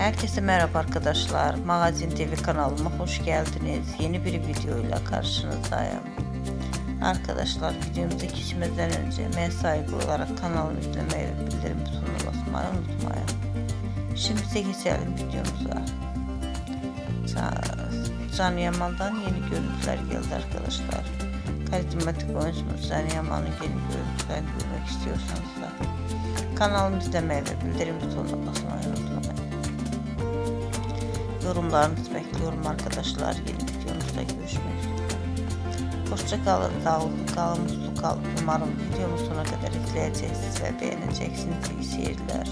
Herkese merhaba arkadaşlar. Magazin TV kanalıma hoş geldiniz. Yeni bir videoyla karşınızdayım. Arkadaşlar videomuza geçmeden önce men sahibi olarak kanalımı izlemeyi ve bildirim butonuna basmayı unutmayın. Şimdi ise geçelim videomuza. Can Yaman'dan yeni görüntüler geldi arkadaşlar. Karizmatik oyuncumuz Can Yaman'ın yeni görüntülerini görmek istiyorsanız da kanalımı izlemeyi ve bildirim butonuna basmayı unutmayın. Yorumlarınızı bekliyorum arkadaşlar. Yeni videomuzda görüşmek üzere. Hoşça kalın, sağlıklı kalın, mutlu kalın. Umarım videomu sonuna kadar izleyeceksiniz ve beğeneceksiniz. İyi seyirler.